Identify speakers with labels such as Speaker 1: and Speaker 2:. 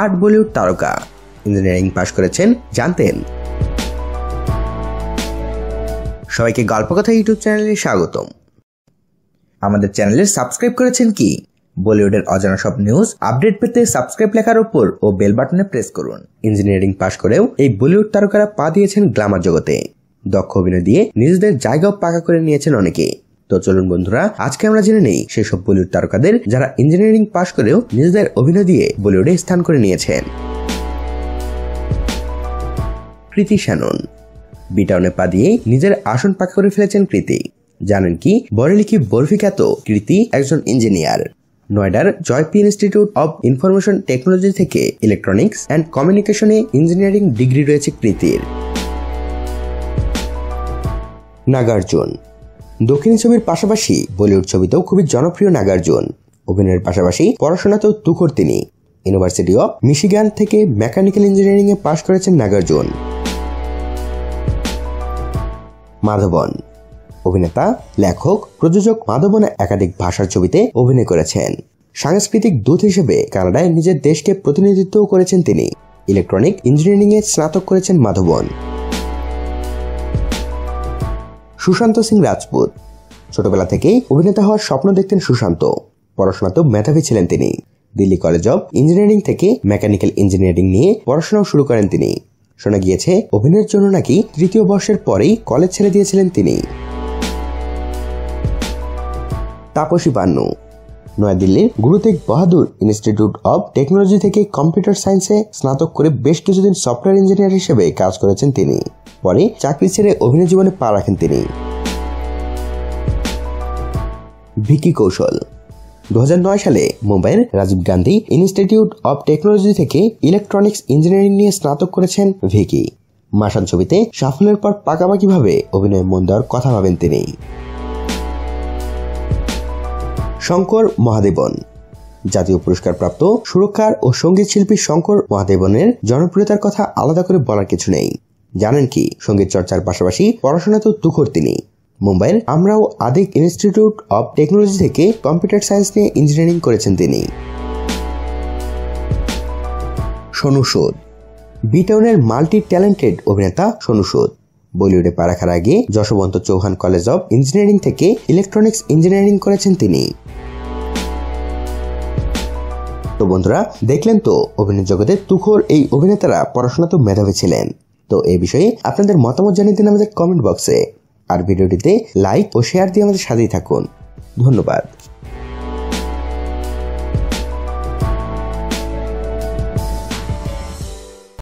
Speaker 1: আট বলিউড তারকা। ইঞ্জিনিয়ারিং পাশ করেছেন জানতেন। সবাইকে গল্পকথা ইউটিউব চ্যানেলে স্বাগতম। আমাদের চ্যানেলে সাবস্ক্রাইব করেছেন কি? বলিউডের অজানা সব নিউজ, আপডেট পেতে সাবস্ক্রাইব লেখার উপর ও বেল বাটনে প্রেস করুন। ইঞ্জিনিয়ারিং পাশ করেও এই বলিউড তারকারা পা দিয়েছেন গ্ল্যামার জগতে। দক্ষ অভিনয় দিয়ে নিজেদের জায়গাও পাকা করে নিয়েছেন অনেকে। তো চলুন বন্ধুরা, আজকে আমরা জেনে নেই সেসব বলিউড তারকাদের যারা ইঞ্জিনিয়ারিং পাশ করেও নিজেদের অভিনয় দিয়ে বলিউডে স্থান করে নিয়েছেন। কৃতি শ্যানন। বিটাউনে পা দিয়ে নিজের আসন পাকা করে ফেলেছেন কৃতি। জানেন কি? বরফি খ্যাত কৃতি একজন engineer নয়ডার Jaypee institute of information technology থেকে ইলেকট্রনিক্স অ্যান্ড কমিউনিকেশনে ইঞ্জিনিয়ারিং ডিগ্রি রয়েছে কৃতির। নাগার্জুন। দক্ষিণী ছবির পাশাপাশি বলিউড ছবিতেও খুবই জনপ্রিয় নাগার্জুন। অভিনয়ের পাশাপাশি পড়াশোনাতেও তুখর তিনি। ইউনিভার্সিটি অব মিশিগান থেকে মেকানিক্যাল ইঞ্জিনিয়ারিং এ পাশ করেছেন নাগার্জুন। মাধবন। অভিনেতা, লেখক, প্রযোজক মাধবন একাধিক ভাষার ছবিতে অভিনয় করেছেন। সাংস্কৃতিক দূত হিসেবে কানাডায় নিজের দেশকে প্রতিনিধিত্ব করেছেন তিনি। ইলেকট্রনিক ইঞ্জিনিয়ারিং এ স্নাতক করেছেন মাধবন। সুশান্ত সিং রাজপুত। ছোটবেলা থেকেই অভিনেতা হওয়ার স্বপ্ন দেখতেন সুশান্ত। পড়াশোনাতেও মেধাবী ছিলেন তিনি। দিল্লি কলেজ অব ইঞ্জিনিয়ারিং থেকে মেকানিক্যাল ইঞ্জিনিয়ারিং নিয়ে পড়াশোনাও শুরু করেন তিনি। শোনা গিয়েছে, অভিনয়ের জন্য নাকি তৃতীয় বর্ষের পরেই কলেজ ছেড়ে দিয়েছিলেন তিনি। তাপসী পান্নু নয়াদিল্লির Guru Tegh Bahadur institute of technology থেকে কম্পিউটার সায়েন্সে স্নাতক করে বেশ কিছুদিন সফটওয়্যার ইঞ্জিনিয়ার হিসেবে কাজ করেছেন তিনি। পরে চাকরি ছেড়ে অভিনয় জীবনে পা রাখেন তিনি। ভিকি কৌশল। দু হাজার নয় সালে মুম্বাইয়ের Rajiv Gandhi institute of technology থেকে ইলেকট্রনিক্স ইঞ্জিনিয়ারিং নিয়ে স্নাতক করেছেন ভিকি। মাসান ছবিতে সাফল্যের পর পাকাপাকিভাবে অভিনয়ে মন দেওয়ার কথা ভাবেন তিনি। শঙ্কর মহাদেবন। জাতীয় পুরস্কারপ্রাপ্ত সুরক্ষার ও সংগীত শিল্পী শঙ্কর মহাদেবনের জনপ্রিয়তার কথা আলাদা করে বলার কিছু নেই। জানেন কি? সংগীত চর্চার পাশাপাশি পড়াশোনাতেও তুখর তিনি। মুম্বাইয়ের আমরাও আদিক ইনস্টিটিউট অব টেকনোলজি থেকে কম্পিউটার সায়েন্স নিয়ে ইঞ্জিনিয়ারিং করেছেন তিনি। সোনু বিটাউনের মাল্টি ট্যালেন্টেড অভিনেতা সোনু বলিউডে পা রাখার আগে Yashwant Chauhan college of engineering থেকে ইলেকট্রনিক্স ইঞ্জিনিয়ারিং করেছেন তিনি। তো বন্ধুরা, দেখলেন তো, অভিনয় জগতে তুখোর এই অভিনেতারা পড়াশোনা তো মেধাবী ছিলেন। তো এ বিষয়ে আপনাদের মতামত জানিয়ে দিন আমাদের কমেন্ট বক্সে আর ভিডিওটিতে লাইক ও শেয়ার দিয়ে আমাদের সাথেই থাকুন। ধন্যবাদ।